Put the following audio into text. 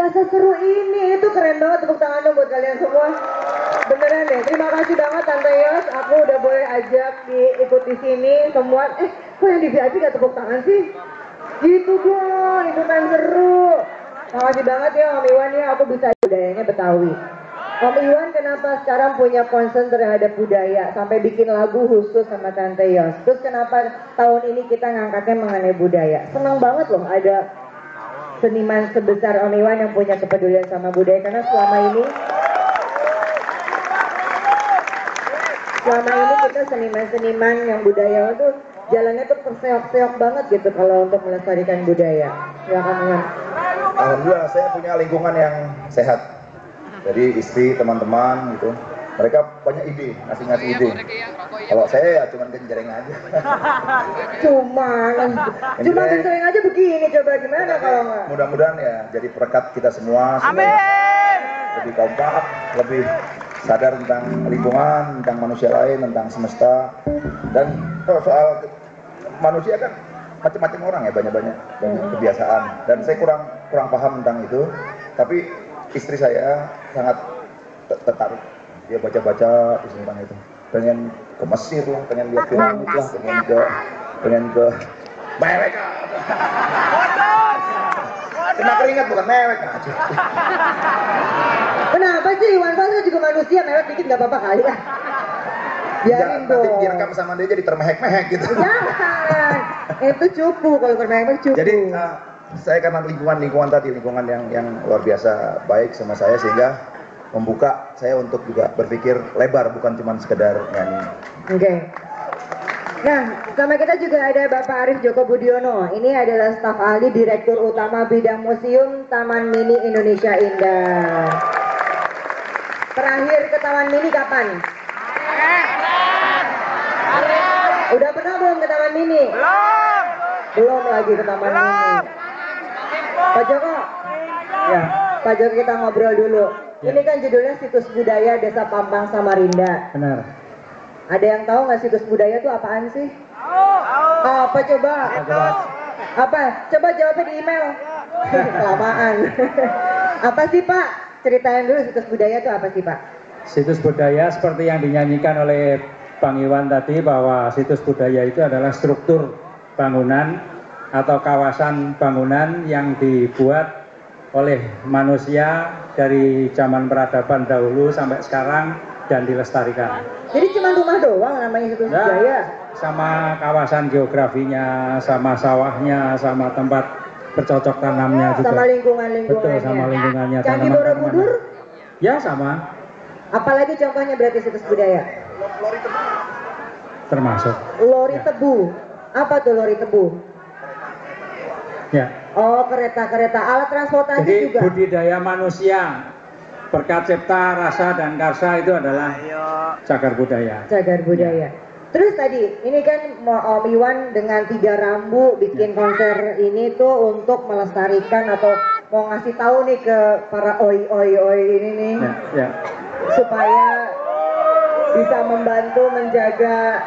Gak seseru ini, itu keren banget tepuk tangan dong buat kalian semua. Beneran deh, terima kasih banget Tante Yos, aku udah boleh ajak diikut di sini semua. Eh, kok yang di VIP gak tepuk tangan sih? Gitu dong, itu kan seru. Makasih banget ya Om Iwan ya, aku bisa budayanya Betawi. Om Iwan kenapa sekarang punya concern terhadap budaya sampai bikin lagu khusus sama Tante Yos? Terus kenapa tahun ini kita ngangkatnya mengenai budaya? Senang banget loh ada seniman sebesar Om Iwan yang punya kepedulian sama budaya karena selama ini selama ini kita seniman-seniman yang budaya itu jalannya tuh terseok-seok banget gitu kalau untuk melestarikan budaya. Silakan Iwan. Alhamdulillah saya punya lingkungan yang sehat. Jadi istri, teman-teman gitu. Mereka banyak ide, ngasih-ngasih ide. Kalau saya ya cuma genjreng aja. Cuma cuma genjreng aja begini coba gimana kalau nggak? Mudah-mudahan ya jadi perekat kita semua. supaya Lebih kompak, lebih sadar tentang lingkungan, tentang manusia lain, tentang semesta. Dan kalau soal manusia kan macam-macam orang ya banyak-banyak banyak kebiasaan. Dan saya kurang kurang paham tentang itu. Tapi istri saya sangat te- tertarik. Dia baca-baca tentang itu. Pengen ke Mesir lah, pengen lihat piramid lah, pengen ke pengen ke mereka. Kena keringat bukan mewek aja. Kenapa sih Iwan Fals kan juga manusia mewek dikit nggak apa-apa kali ya? Biarin dong. nanti direkam sama dia jadi termehek-mehek gitu. Jangan. Itu cupu kalau bermain cupu. Jadi uh, saya karena lingkungan-lingkungan tadi lingkungan yang yang luar biasa baik sama saya sehingga membuka saya untuk juga berpikir lebar bukan cuma sekedar nyanyi. Oke. Nah, sama kita juga ada Bapak Arif Joko Budiono. Ini adalah staf ahli Direktur Utama Bidang Museum Taman Mini Indonesia Indah. Terakhir ke Taman Mini kapan? Udah pernah belum ke Taman Mini? Belum. Belum lagi ke Taman Mini. Pak Joko. Ya, Pak Joko kita ngobrol dulu. Ini kan judulnya situs budaya Desa Pampang Samarinda. Benar. Ada yang tahu nggak situs budaya itu apaan sih? Apa coba? Apa? Coba jawabnya di email. Kelamaan. apa sih Pak? Ceritain dulu situs budaya itu apa sih Pak? Situs budaya seperti yang dinyanyikan oleh Bang Iwan tadi bahwa situs budaya itu adalah struktur bangunan atau kawasan bangunan yang dibuat oleh manusia dari zaman peradaban dahulu sampai sekarang dan dilestarikan. Jadi cuma rumah doang namanya situs Ya, budaya. sama kawasan geografinya, sama sawahnya, sama tempat bercocok tanamnya juga. Sama lingkungan-lingkungannya. Betul, sama lingkungannya. Candi tanaman-tanaman. Borobudur, Ya sama, apalagi contohnya berarti situs budaya? termasuk. Lori Ya. tebu. Apa tuh lori tebu? Ya. Oh kereta-kereta, alat transportasi Jadi juga. budidaya manusia berkat cipta, rasa dan karsa itu adalah cagar budaya. Cagar budaya. Terus tadi, ini kan Om Iwan dengan tiga rambu bikin konser ini tuh untuk melestarikan atau mau ngasih tahu nih ke para oi oi oi ini nih Ya, ya. supaya bisa membantu menjaga